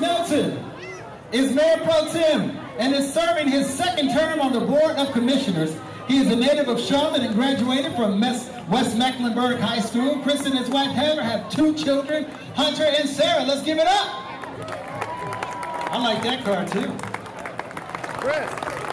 Melton is Mayor Pro Tem and is serving his second term on the Board of Commissioners. He is a native of Charlotte and graduated from West Mecklenburg High School. Chris and his wife Heather have two children, Hunter and Sarah. Let's give it up. I like that card too. Chris.